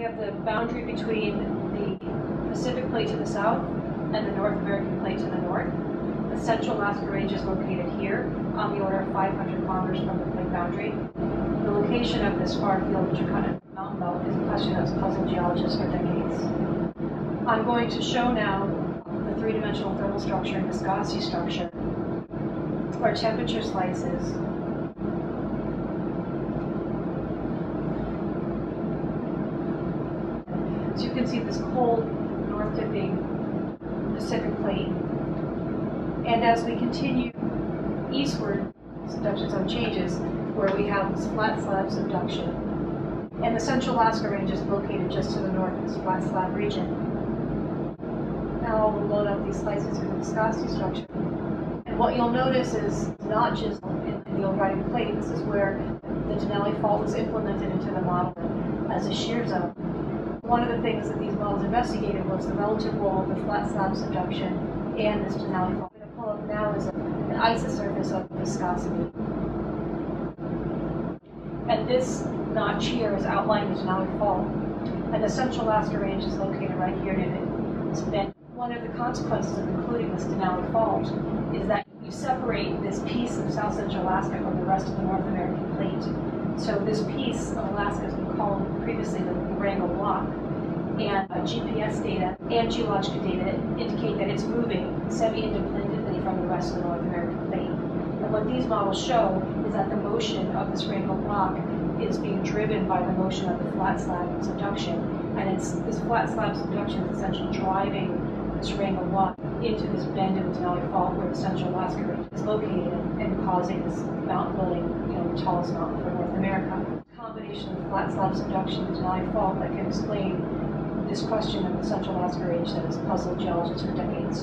We have the boundary between the Pacific Plate to the south and the North American Plate to the north. The Central Alaska Range is located here on the order of 500 kilometers from the plate boundary. The location of this far field Jacana mountain belt is a question that's puzzled geologists for decades. I'm going to show now the three-dimensional thermal structure and viscosity structure, our temperature slices, So you can see this cold north dipping Pacific plate. And as we continue eastward, subduction zone changes, where we have this flat slab subduction. And the Central Alaska Range is located just to the north of this flat slab region. Now we'll load up these slices with the viscosity structure. And what you'll notice is notches in the overriding plate, this is where the Denali Fault was implemented into the model as a shear zone. One of the things that these models investigated was the relative role of the flat slab subduction and this Denali fault. What I'm going to pull up now is an isosurface of viscosity. And this notch here is outlining the Denali fault. And the Central Alaska Range is located right here in it. One of the consequences of including this Denali fault is that you separate this piece of South Central Alaska from the rest of the North American plate. So this piece of Alaska has been called previously the Wrangell Block, and uh, GPS data and geologic data indicate that it's moving semi-independently from the rest of the North American plate. And what these models show is that the motion of this Wrangell Block is being driven by the motion of the flat slab subduction. And it's this flat slab subduction is essentially driving this Wrangell Block into this bend of the Denali Fault where the Central Alaska Range is located and causing this mountain building, you know, the tallest mountain for North America. Flat slab subduction and Denali Fault that can explain this question of the Central Alaska Range that has puzzled geologists for decades.